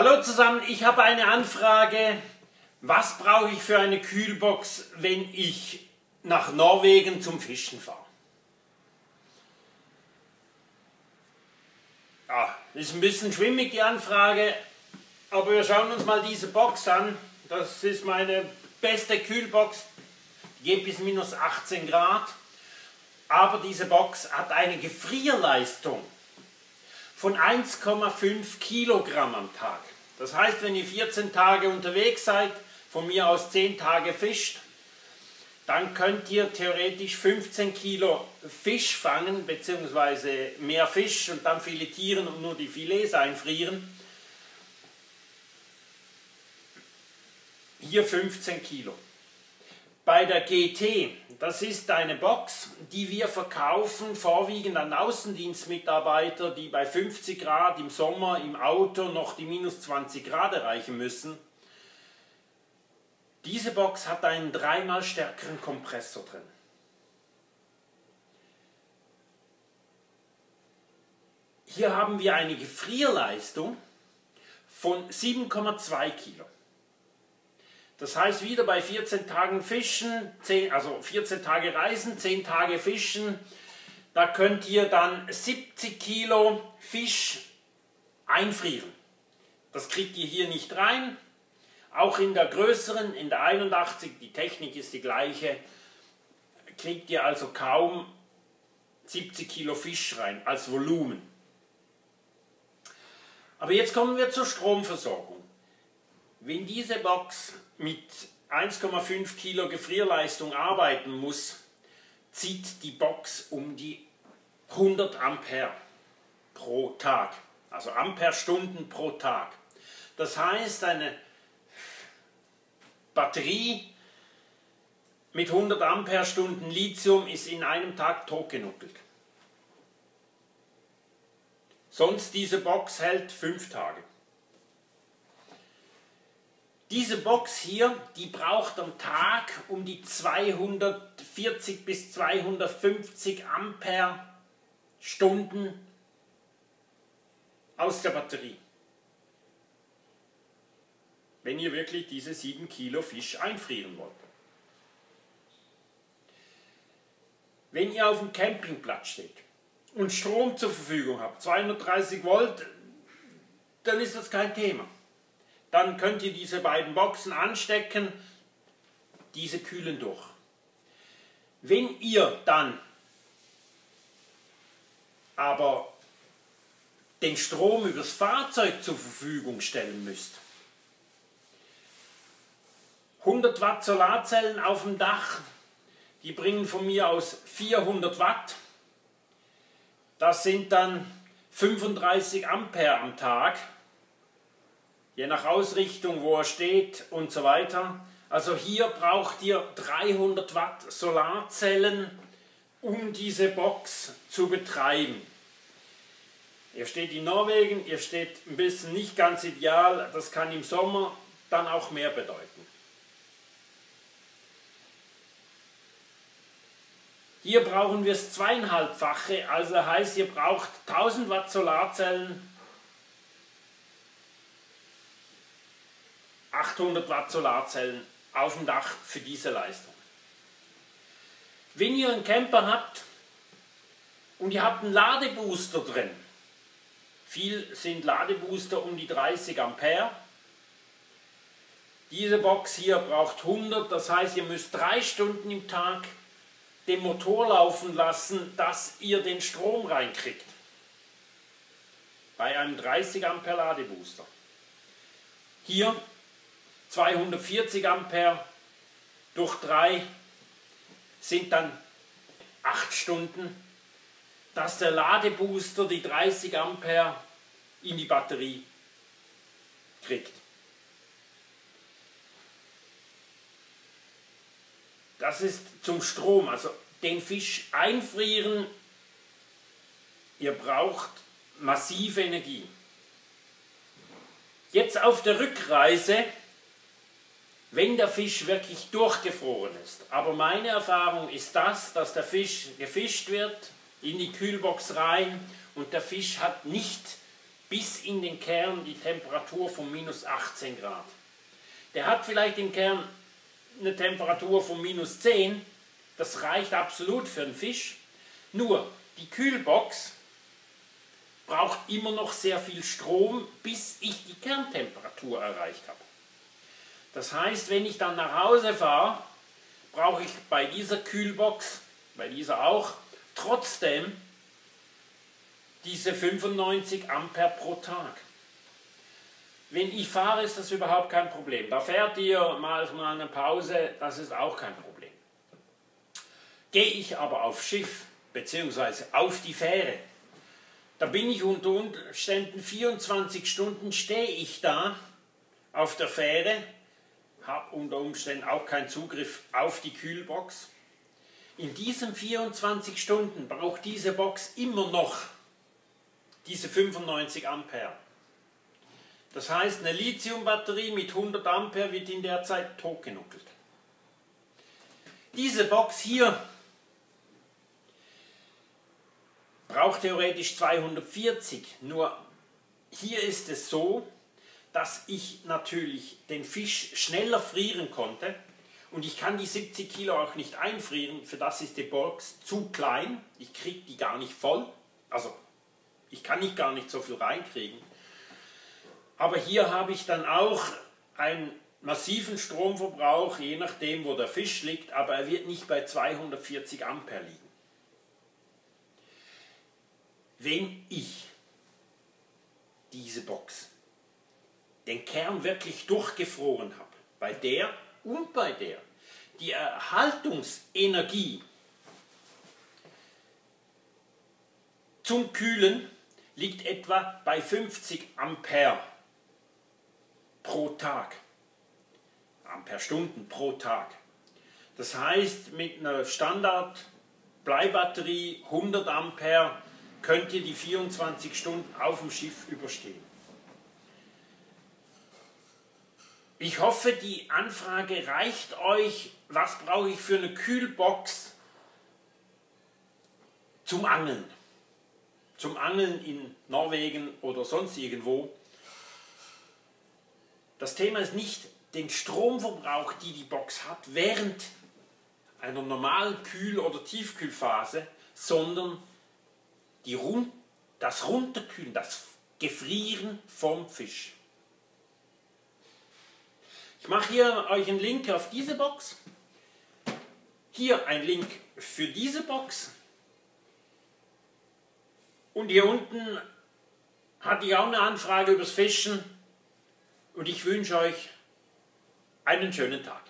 Hallo zusammen, ich habe eine Anfrage. Was brauche ich für eine Kühlbox, wenn ich nach Norwegen zum Fischen fahre? Ja, ist ein bisschen schwimmig die Anfrage, aber wir schauen uns mal diese Box an. Das ist meine beste Kühlbox, geht bis minus 18 Grad. Aber diese Box hat eine Gefrierleistung von 1,5 Kilogramm am Tag. Das heißt, wenn ihr 14 Tage unterwegs seid, von mir aus 10 Tage fischt, dann könnt ihr theoretisch 15 Kilo Fisch fangen, beziehungsweise mehr Fisch und dann filetieren und nur die Filets einfrieren. Hier 15 Kilo. Bei der GT, das ist eine Box, die wir verkaufen, vorwiegend an Außendienstmitarbeiter, die bei 50 Grad im Sommer im Auto noch die minus 20 Grad erreichen müssen. Diese Box hat einen dreimal stärkeren Kompressor drin. Hier haben wir eine Gefrierleistung von 7,2 Kilo. Das heißt, wieder bei 14 Tagen Fischen, 10, also 14 Tage Reisen, 10 Tage Fischen, da könnt ihr dann 70 Kilo Fisch einfrieren. Das kriegt ihr hier nicht rein. Auch in der größeren, in der 81, die Technik ist die gleiche, kriegt ihr also kaum 70 Kilo Fisch rein als Volumen. Aber jetzt kommen wir zur Stromversorgung. Wenn diese Box mit 1,5 Kilo Gefrierleistung arbeiten muss, zieht die Box um die 100 Ampere pro Tag, also Amperestunden pro Tag. Das heißt, eine Batterie mit 100 Amperestunden Lithium ist in einem Tag totgenuckelt. Sonst diese Box hält 5 Tage. Diese Box hier, die braucht am Tag um die 240 bis 250 Ampere Stunden aus der Batterie. Wenn ihr wirklich diese 7 Kilo Fisch einfrieren wollt. Wenn ihr auf dem Campingplatz steht und Strom zur Verfügung habt, 230 Volt, dann ist das kein Thema. Dann könnt ihr diese beiden Boxen anstecken, diese kühlen durch. Wenn ihr dann aber den Strom übers Fahrzeug zur Verfügung stellen müsst, 100 Watt Solarzellen auf dem Dach, die bringen von mir aus 400 Watt. Das sind dann 35 Ampere am Tag je nach Ausrichtung, wo er steht und so weiter. Also hier braucht ihr 300 Watt Solarzellen, um diese Box zu betreiben. Ihr steht in Norwegen, ihr steht ein bisschen nicht ganz ideal, das kann im Sommer dann auch mehr bedeuten. Hier brauchen wir es zweieinhalbfache, also heißt, ihr braucht 1000 Watt Solarzellen 800 Watt Solarzellen auf dem Dach für diese Leistung. Wenn ihr einen Camper habt und ihr habt einen Ladebooster drin, viel sind Ladebooster um die 30 Ampere, diese Box hier braucht 100, das heißt ihr müsst drei Stunden im Tag den Motor laufen lassen, dass ihr den Strom reinkriegt. Bei einem 30 Ampere Ladebooster. Hier 240 Ampere durch 3 sind dann 8 Stunden, dass der Ladebooster die 30 Ampere in die Batterie kriegt. Das ist zum Strom, also den Fisch einfrieren, ihr braucht massive Energie. Jetzt auf der Rückreise wenn der Fisch wirklich durchgefroren ist. Aber meine Erfahrung ist das, dass der Fisch gefischt wird, in die Kühlbox rein und der Fisch hat nicht bis in den Kern die Temperatur von minus 18 Grad. Der hat vielleicht im Kern eine Temperatur von minus 10, das reicht absolut für einen Fisch. Nur die Kühlbox braucht immer noch sehr viel Strom, bis ich die Kerntemperatur erreicht habe. Das heißt, wenn ich dann nach Hause fahre, brauche ich bei dieser Kühlbox, bei dieser auch, trotzdem diese 95 Ampere pro Tag. Wenn ich fahre, ist das überhaupt kein Problem. Da fährt ihr mal, eine Pause, das ist auch kein Problem. Gehe ich aber auf Schiff bzw. auf die Fähre, da bin ich unter Umständen 24 Stunden stehe ich da auf der Fähre, habe unter Umständen auch keinen Zugriff auf die Kühlbox. In diesen 24 Stunden braucht diese Box immer noch diese 95 Ampere. Das heißt, eine Lithiumbatterie mit 100 Ampere wird in der Zeit totgenuckelt. Diese Box hier braucht theoretisch 240, nur hier ist es so, dass ich natürlich den Fisch schneller frieren konnte und ich kann die 70 Kilo auch nicht einfrieren, für das ist die Box zu klein, ich kriege die gar nicht voll, also ich kann nicht gar nicht so viel reinkriegen. Aber hier habe ich dann auch einen massiven Stromverbrauch, je nachdem wo der Fisch liegt, aber er wird nicht bei 240 Ampere liegen. Wenn ich diese Box, den Kern wirklich durchgefroren habe, bei der und bei der die Erhaltungsenergie zum Kühlen liegt etwa bei 50 Ampere pro Tag. Ampere-Stunden pro Tag. Das heißt, mit einer Standard-Bleibatterie 100 Ampere könnt ihr die 24 Stunden auf dem Schiff überstehen. Ich hoffe, die Anfrage reicht euch. Was brauche ich für eine Kühlbox zum Angeln? zum Angeln in Norwegen oder sonst irgendwo. Das Thema ist nicht den Stromverbrauch, die die Box hat während einer normalen Kühl- oder Tiefkühlphase, sondern die Rund das Runterkühlen, das Gefrieren vom Fisch. Ich mache hier euch einen Link auf diese Box. Hier ein Link für diese Box. Und hier unten hatte ich auch eine Anfrage übers Fischen und ich wünsche euch einen schönen Tag.